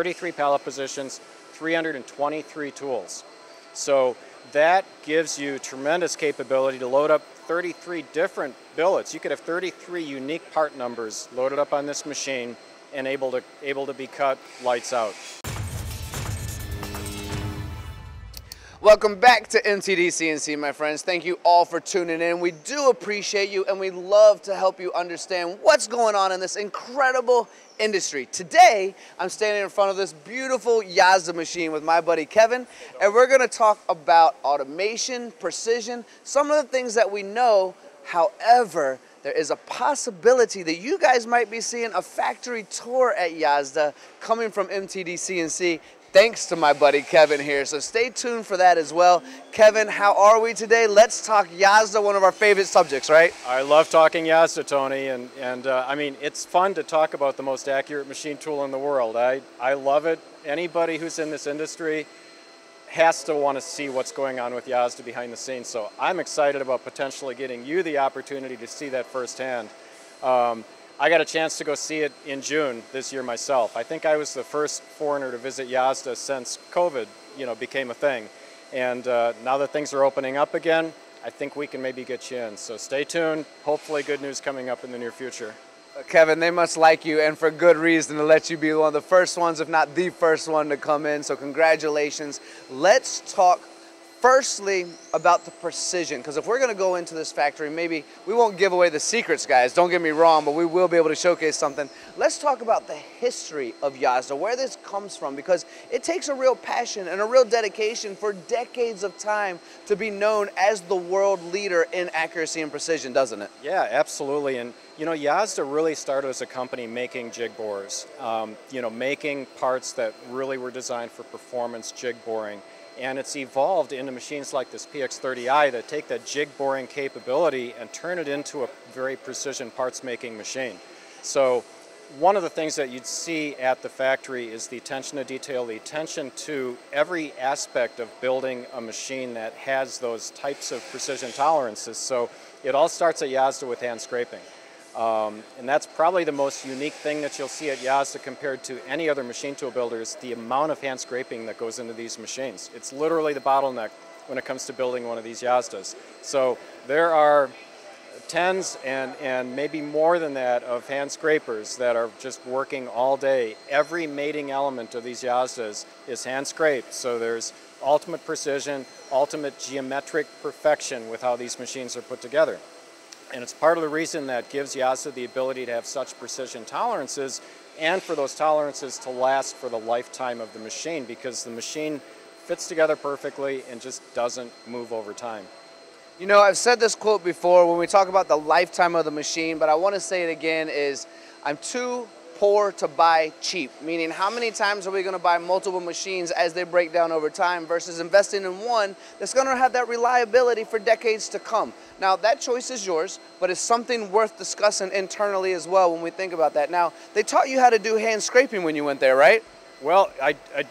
33 pallet positions, 323 tools. So that gives you tremendous capability to load up 33 different billets. You could have 33 unique part numbers loaded up on this machine and able to, able to be cut lights out. Welcome back to MTD CNC, my friends. Thank you all for tuning in. We do appreciate you and we love to help you understand what's going on in this incredible industry. Today, I'm standing in front of this beautiful YASDA machine with my buddy Kevin, and we're gonna talk about automation, precision, some of the things that we know. However, there is a possibility that you guys might be seeing a factory tour at YASDA coming from MTD CNC thanks to my buddy Kevin here. So stay tuned for that as well. Kevin, how are we today? Let's talk YASDA, one of our favorite subjects, right? I love talking YASDA, Tony, and, and uh, I mean, it's fun to talk about the most accurate machine tool in the world. I, I love it. Anybody who's in this industry has to want to see what's going on with YASDA behind the scenes. So I'm excited about potentially getting you the opportunity to see that firsthand. Um, I got a chance to go see it in June this year myself. I think I was the first foreigner to visit YASDA since COVID, you know, became a thing. And uh, now that things are opening up again, I think we can maybe get you in. So stay tuned. Hopefully good news coming up in the near future. Kevin, they must like you and for good reason to let you be one of the first ones, if not the first one to come in. So congratulations. Let's talk Firstly, about the precision, because if we're going to go into this factory, maybe we won't give away the secrets, guys, don't get me wrong, but we will be able to showcase something. Let's talk about the history of YASDA, where this comes from, because it takes a real passion and a real dedication for decades of time to be known as the world leader in accuracy and precision, doesn't it? Yeah, absolutely. And you know, YASDA really started as a company making jig bores, um, you know, making parts that really were designed for performance jig boring and it's evolved into machines like this PX30i that take that jig boring capability and turn it into a very precision parts making machine. So one of the things that you'd see at the factory is the attention to detail, the attention to every aspect of building a machine that has those types of precision tolerances. So it all starts at YASDA with hand scraping. Um, and that's probably the most unique thing that you'll see at YASDA compared to any other machine tool builders, the amount of hand scraping that goes into these machines. It's literally the bottleneck when it comes to building one of these YASDAs. So there are tens and, and maybe more than that of hand scrapers that are just working all day. Every mating element of these YASDAs is hand scraped. So there's ultimate precision, ultimate geometric perfection with how these machines are put together. And it's part of the reason that gives YASDA the ability to have such precision tolerances and for those tolerances to last for the lifetime of the machine because the machine fits together perfectly and just doesn't move over time. You know, I've said this quote before when we talk about the lifetime of the machine, but I want to say it again is I'm too poor to buy cheap, meaning how many times are we going to buy multiple machines as they break down over time versus investing in one that's going to have that reliability for decades to come. Now, that choice is yours, but it's something worth discussing internally as well when we think about that. Now, they taught you how to do hand scraping when you went there, right? Well, I, I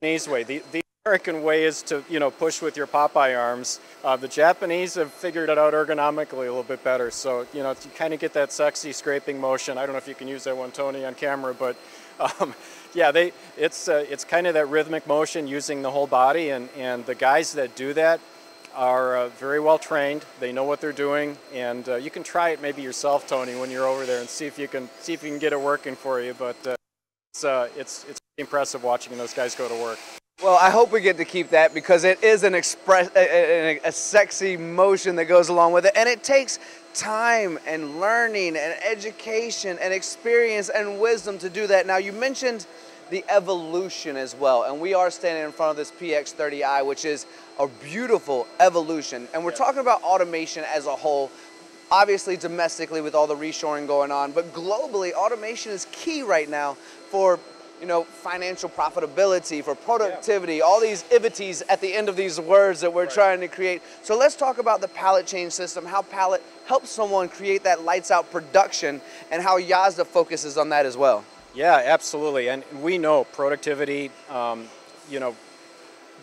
Japanese way. The, the American way is to, you know, push with your Popeye arms. Uh, the Japanese have figured it out ergonomically a little bit better. So, you know, you kind of get that sexy scraping motion. I don't know if you can use that one, Tony, on camera, but um, yeah, they, it's, uh, it's kind of that rhythmic motion using the whole body. And, and the guys that do that are uh, very well trained. They know what they're doing. And uh, you can try it maybe yourself, Tony, when you're over there and see if you can, see if you can get it working for you. But uh, it's, uh, it's, it's impressive watching those guys go to work. Well, I hope we get to keep that because it is an express, a, a, a, sexy motion that goes along with it, and it takes time and learning and education and experience and wisdom to do that. Now, you mentioned the evolution as well, and we are standing in front of this PX30i, which is a beautiful evolution, and we're talking about automation as a whole. Obviously, domestically with all the reshoring going on, but globally, automation is key right now for you know, financial profitability, for productivity, yeah. all these ivities at the end of these words that we're right. trying to create. So let's talk about the pallet change system, how pallet helps someone create that lights out production and how YASDA focuses on that as well. Yeah, absolutely. And we know productivity, um, you know,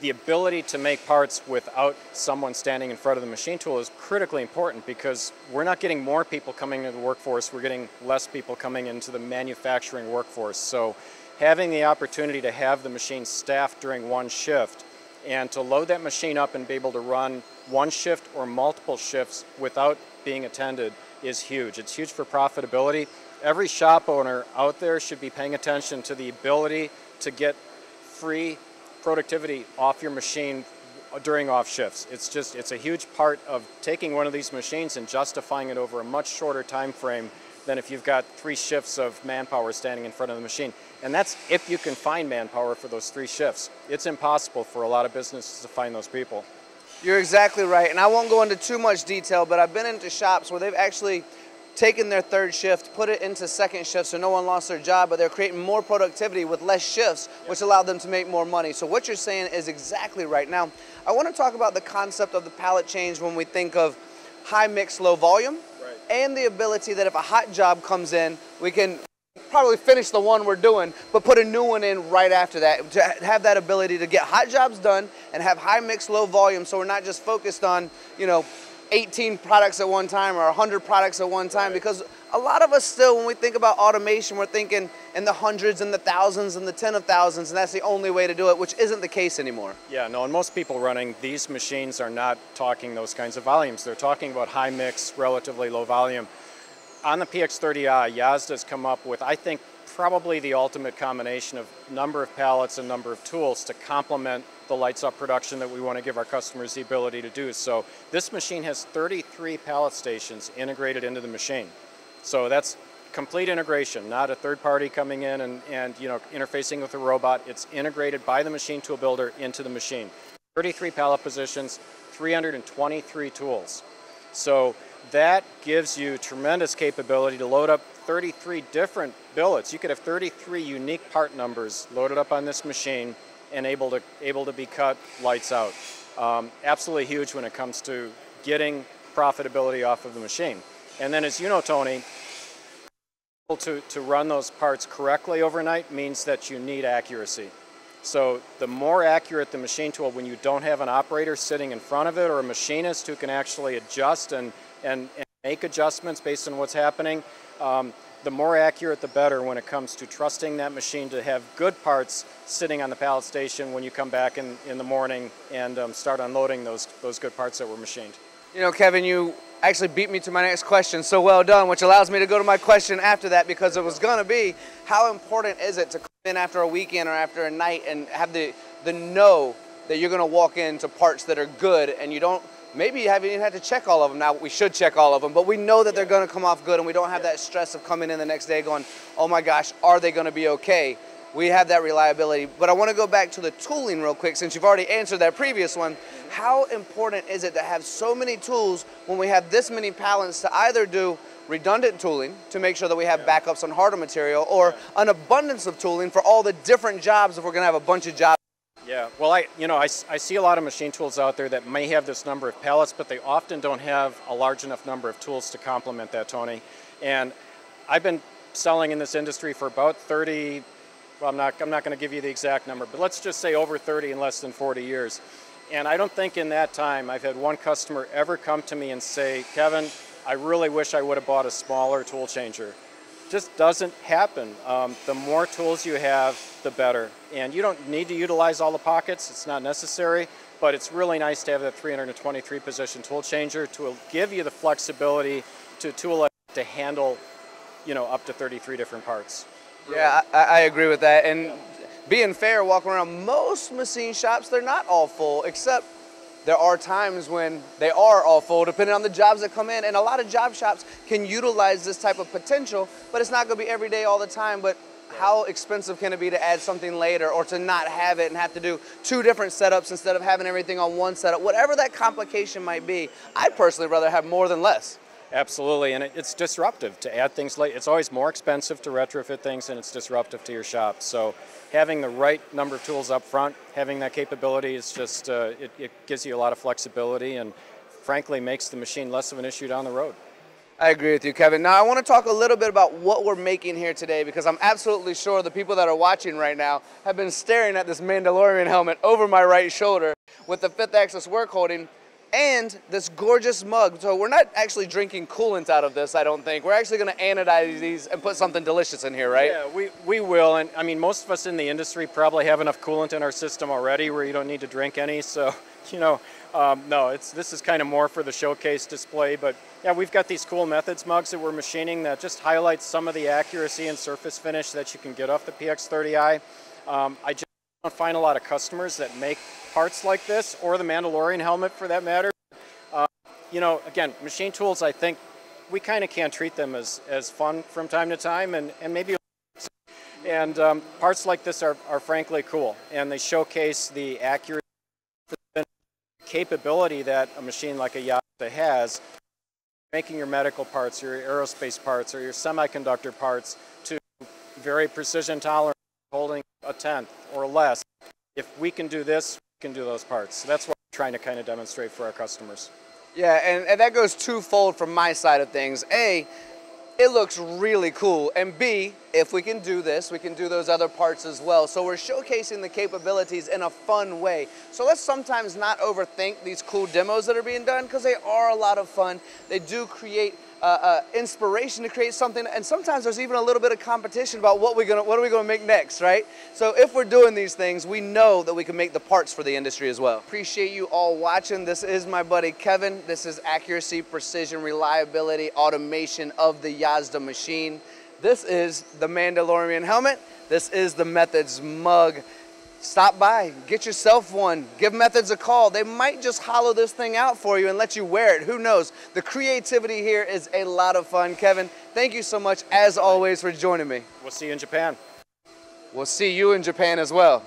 the ability to make parts without someone standing in front of the machine tool is critically important because we're not getting more people coming into the workforce, we're getting less people coming into the manufacturing workforce. So having the opportunity to have the machine staffed during one shift and to load that machine up and be able to run one shift or multiple shifts without being attended is huge. It's huge for profitability. Every shop owner out there should be paying attention to the ability to get free productivity off your machine during off shifts. It's just, it's a huge part of taking one of these machines and justifying it over a much shorter time frame than if you've got three shifts of manpower standing in front of the machine. And that's if you can find manpower for those three shifts. It's impossible for a lot of businesses to find those people. You're exactly right. And I won't go into too much detail, but I've been into shops where they've actually taken their third shift, put it into second shift so no one lost their job, but they're creating more productivity with less shifts, which allowed them to make more money. So what you're saying is exactly right. Now, I want to talk about the concept of the pallet change when we think of high mix, low volume, right. and the ability that if a hot job comes in, we can probably finish the one we're doing, but put a new one in right after that to have that ability to get hot jobs done and have high mix, low volume so we're not just focused on, you know, 18 products at one time or 100 products at one time because a lot of us still, when we think about automation, we're thinking in the hundreds and the thousands and the ten of thousands, and that's the only way to do it, which isn't the case anymore. Yeah, no, and most people running these machines are not talking those kinds of volumes. They're talking about high mix, relatively low volume. On the PX30i, YASDA's come up with, I think, probably the ultimate combination of number of pallets and number of tools to complement the lights up production that we want to give our customers the ability to do. So this machine has 33 pallet stations integrated into the machine. So that's complete integration, not a third party coming in and, and you know interfacing with a robot. It's integrated by the machine tool builder into the machine. 33 pallet positions, 323 tools. So that gives you tremendous capability to load up 33 different billets. You could have 33 unique part numbers loaded up on this machine and able to, able to be cut lights out. Um, absolutely huge when it comes to getting profitability off of the machine. And then as you know, Tony, to, to run those parts correctly overnight means that you need accuracy. So the more accurate the machine tool when you don't have an operator sitting in front of it or a machinist who can actually adjust and, and, and make adjustments based on what's happening, um, the more accurate the better when it comes to trusting that machine to have good parts sitting on the pallet station when you come back in, in the morning and um, start unloading those, those good parts that were machined. You know, Kevin, you actually beat me to my next question, so well done, which allows me to go to my question after that because it was going to be how important is it to come in after a weekend or after a night and have the, the know that you're going to walk into parts that are good and you don't maybe you haven't even had to check all of them. Now we should check all of them, but we know that they're going to come off good, and we don't have that stress of coming in the next day going, "Oh my gosh, are they going to be okay?" We have that reliability. But I want to go back to the tooling real quick, since you've already answered that previous one. How important is it to have so many tools when we have this many pallets to either do redundant tooling to make sure that we have backups on harder material, or an abundance of tooling for all the different jobs if we're going to have a bunch of jobs? Yeah, well, I, you know, I, I see a lot of machine tools out there that may have this number of pallets, but they often don't have a large enough number of tools to complement that, Tony. And I've been selling in this industry for about 30, well, I'm not, I'm not going to give you the exact number, but let's just say over 30 in less than 40 years. And I don't think in that time I've had one customer ever come to me and say, Kevin, I really wish I would have bought a smaller tool changer just doesn't happen. Um, the more tools you have, the better. And you don't need to utilize all the pockets, it's not necessary, but it's really nice to have that 323 position tool changer to give you the flexibility to tool it to handle, you know, up to 33 different parts. Yeah, I, I agree with that. And being fair, walking around most machine shops, they're not all full, except there are times when they are all full depending on the jobs that come in and a lot of job shops can utilize this type of potential but it's not going to be every day all the time but how expensive can it be to add something later or to not have it and have to do two different setups instead of having everything on one setup? Whatever that complication might be i'd personally rather have more than less Absolutely, and it's disruptive to add things late. It's always more expensive to retrofit things, and it's disruptive to your shop. So having the right number of tools up front, having that capability is just, uh, it, it gives you a lot of flexibility and frankly makes the machine less of an issue down the road. I agree with you, Kevin. Now, I want to talk a little bit about what we're making here today because I'm absolutely sure the people that are watching right now have been staring at this Mandalorian helmet over my right shoulder with the fifth axis work holding and this gorgeous mug. So we're not actually drinking coolant out of this, I don't think. We're actually going to anodize these and put something delicious in here, right? Yeah, we, we will. And I mean, most of us in the industry probably have enough coolant in our system already where you don't need to drink any. So, you know, um, no, it's this is kind of more for the showcase display. But yeah, we've got these cool methods mugs that we're machining that just highlights some of the accuracy and surface finish that you can get off the PX30i. Um, I just don't find a lot of customers that make parts like this or the Mandalorian helmet for that matter. Uh, you know, again, machine tools, I think we kind of can treat them as, as fun from time to time and, and maybe and um, parts like this are, are frankly cool and they showcase the accuracy capability that a machine like a YASDA has making your medical parts, your aerospace parts, or your semiconductor parts to very precision tolerant, holding a tenth or less. If we can do this, can do those parts. That's what we're trying to kind of demonstrate for our customers. Yeah, and, and that goes twofold from my side of things. A, it looks really cool. And B, if we can do this, we can do those other parts as well. So we're showcasing the capabilities in a fun way. So let's sometimes not overthink these cool demos that are being done because they are a lot of fun. They do create uh, uh, inspiration to create something, and sometimes there's even a little bit of competition about what we're gonna, what are we gonna make next, right? So if we're doing these things, we know that we can make the parts for the industry as well. Appreciate you all watching. This is my buddy Kevin. This is accuracy, precision, reliability, automation of the YASDA machine. This is the Mandalorian helmet. This is the Methods mug stop by, get yourself one, give Methods a call. They might just hollow this thing out for you and let you wear it. Who knows? The creativity here is a lot of fun. Kevin, thank you so much, as always, for joining me. We'll see you in Japan. We'll see you in Japan as well.